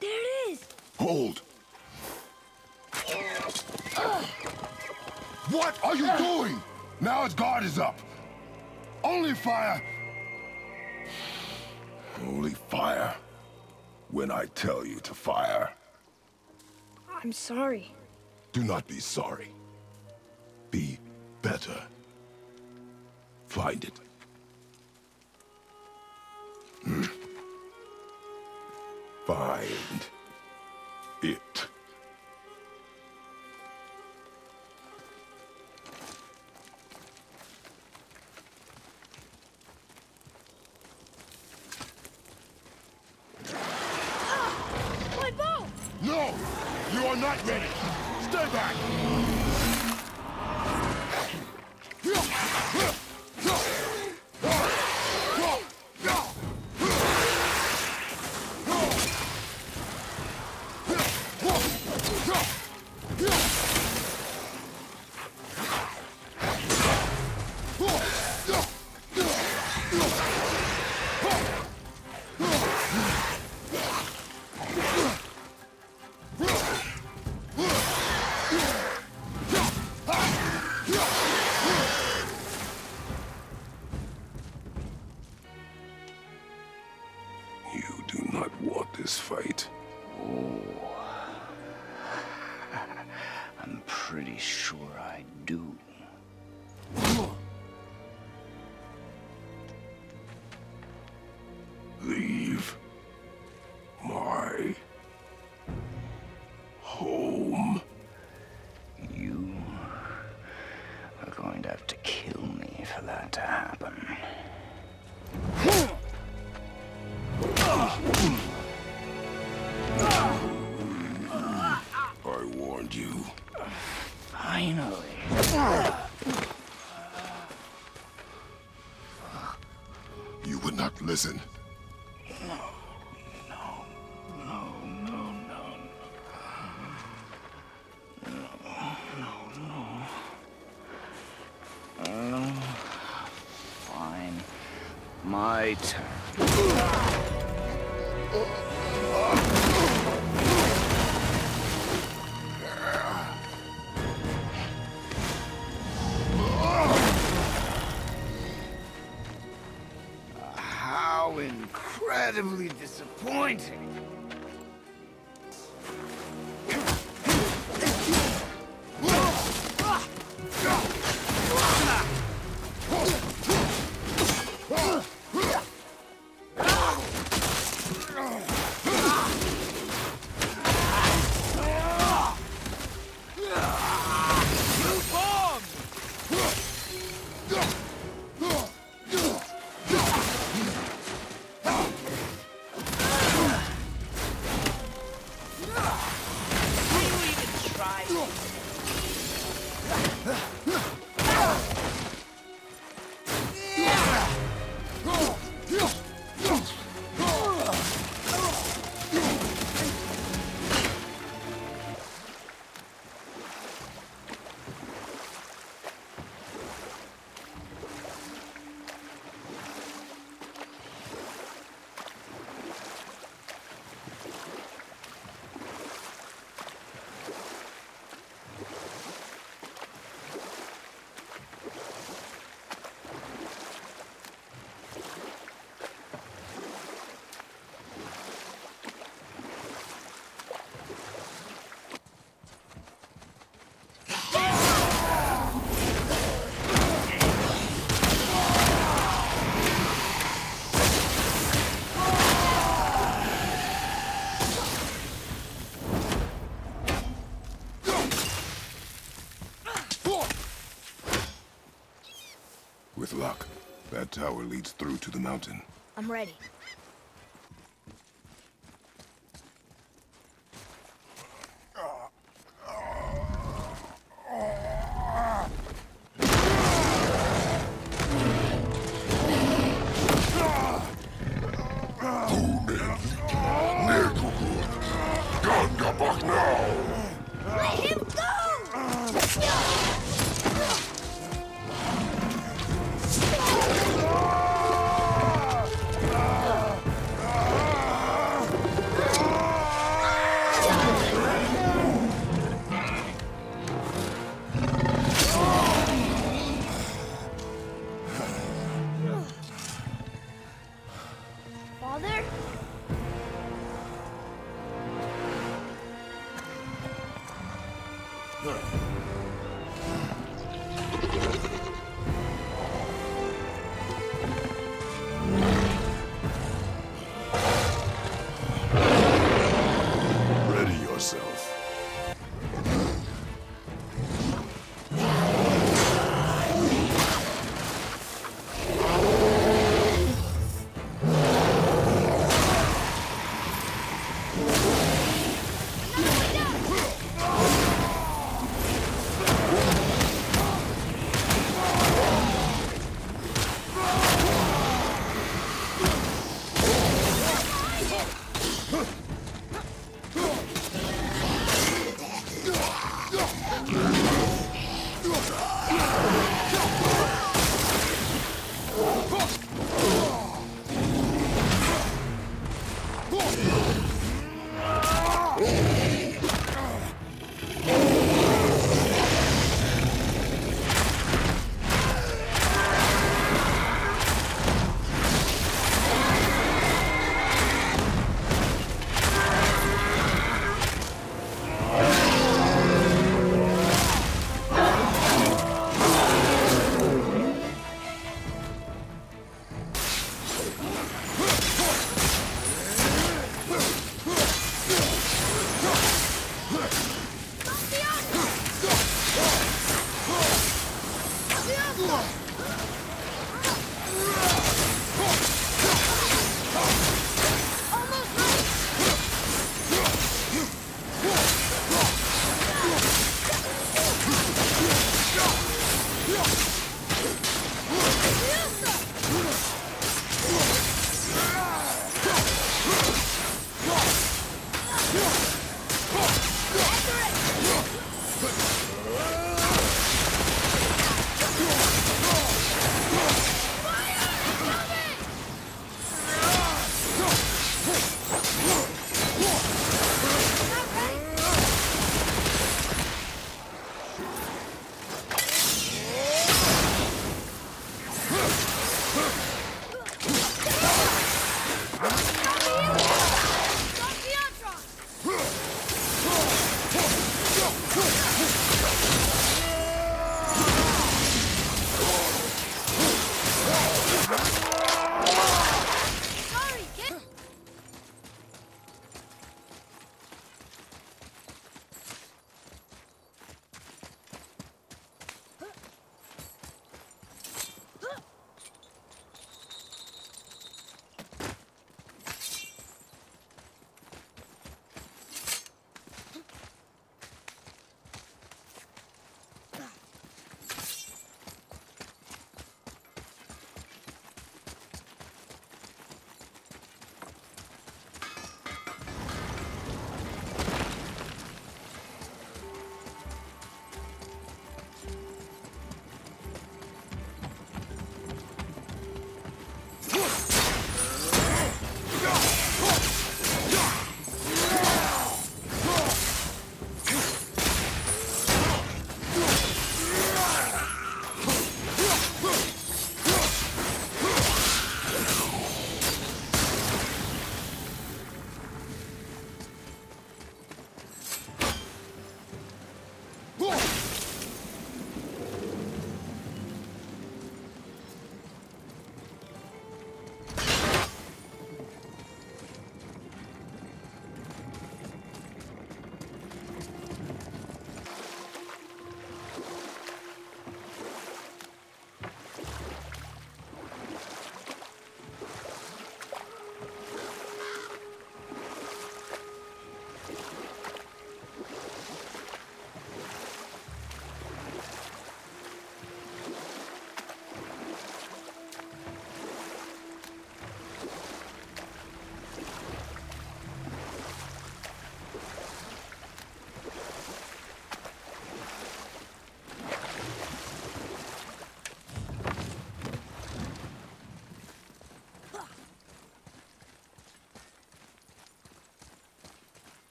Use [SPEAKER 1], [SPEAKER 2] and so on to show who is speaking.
[SPEAKER 1] There it is!
[SPEAKER 2] Hold! What are you doing? Now his guard is up. Only fire. Only fire. When I tell you to fire.
[SPEAKER 1] I'm sorry.
[SPEAKER 2] Do not be sorry. Be better. Find it. Hmm. Find it. Ah!
[SPEAKER 1] My bow!
[SPEAKER 2] No! You are not ready! Stay back! You would not listen.
[SPEAKER 3] Fine. My turn. Incredibly disappointing. Ugh!
[SPEAKER 2] With luck, that tower leads through to the mountain.
[SPEAKER 1] I'm ready.
[SPEAKER 2] Ready